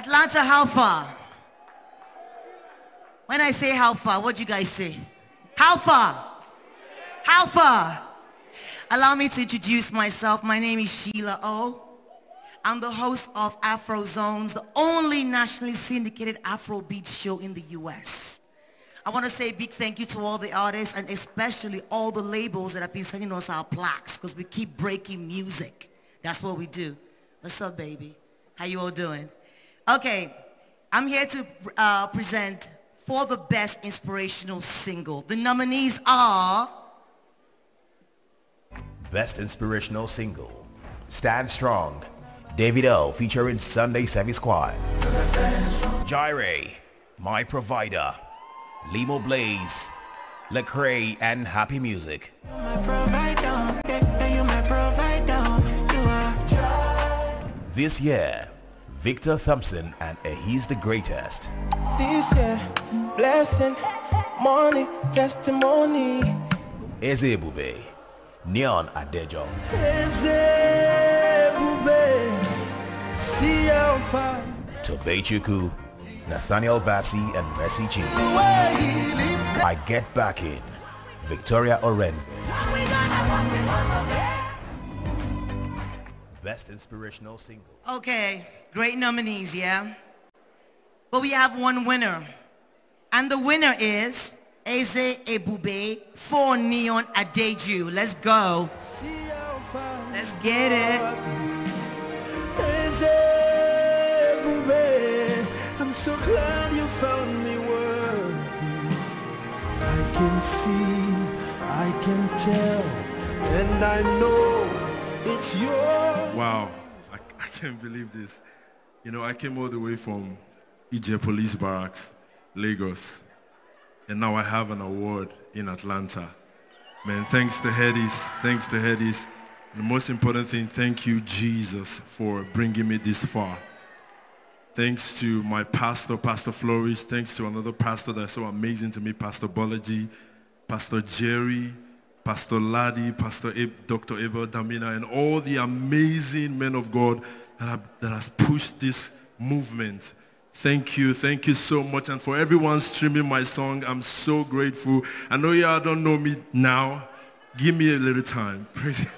Atlanta, how far? When I say how far, what do you guys say? How far? How far? Allow me to introduce myself. My name is Sheila O. I'm the host of Afro Zones, the only nationally syndicated Afrobeat show in the U.S. I want to say a big thank you to all the artists and especially all the labels that have been sending us our plaques because we keep breaking music. That's what we do. What's up, baby? How you all doing? Okay, I'm here to uh, present for the best inspirational single. The nominees are... Best inspirational single. Stand Strong. Davido featuring Sunday Service Choir. Jireh, My Provider. Limoblaze. Lecrae and Happi Music. This year, Victor Thompson and He's the Greatest. This year, blessing, money, testimony. Eze Ebube, Neon Adejo. Tobechukwu, Nathaniel Bassey and Mercy Chi. I Get Backing, Victoria Orenze. Best Inspirational Single. Okay, great nominees, yeah? But we have one winner. And the winner is Eze Ebube for Neon Adejo. Let's go. Let's get it. I'm so glad you found me worthy. I can see, I can tell, and I know Wow, I, I can't believe this. You know, I came all the way from EJ Police Barracks, Lagos, and now I have an award in Atlanta. Man, thanks to Headies, thanks to Headies. The most important thing, thank you, Jesus, for bringing me this far. Thanks to my pastor, Pastor Flourish. Thanks to another pastor that's so amazing to me, Pastor Bolaji, Pastor Jerry, Pastor Ladi, Pastor Dr. Abel Damina, and all the amazing men of God that, have, that has pushed this movement. Thank you. Thank you so much. And for everyone streaming my song, I'm so grateful. I know y'all don't know me now. Give me a little time. Praise